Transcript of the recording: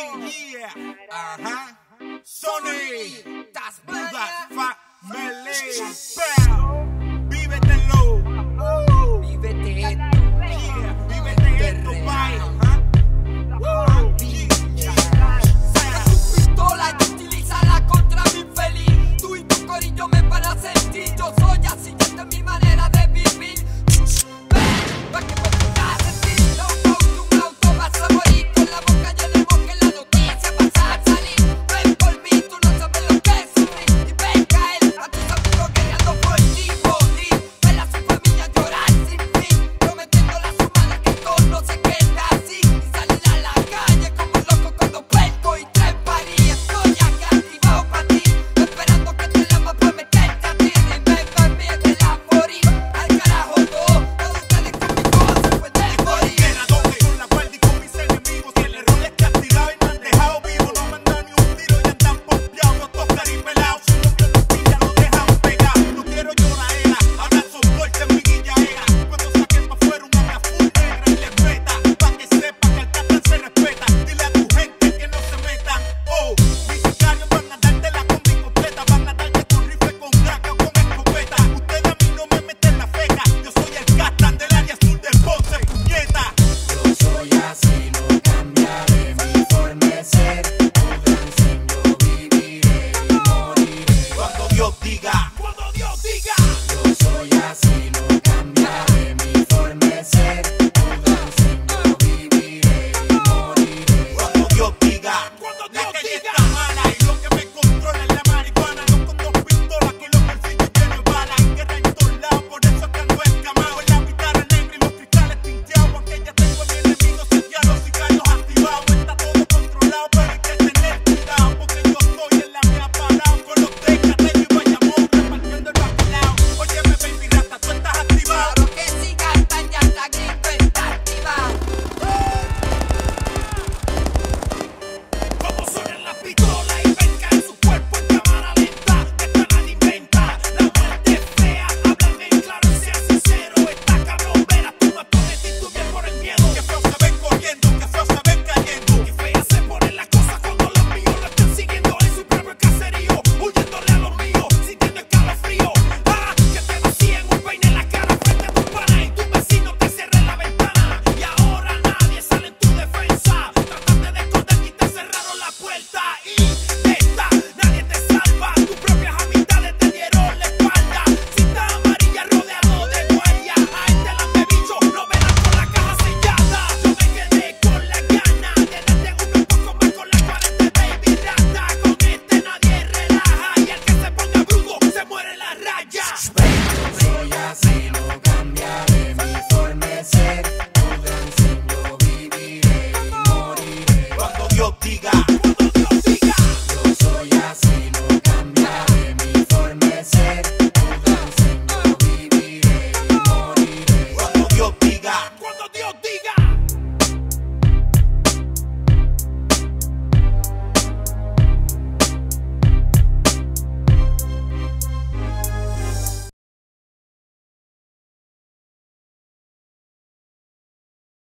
Yeah, uh-huh. Sony, das Black Family. diga. idiotiga.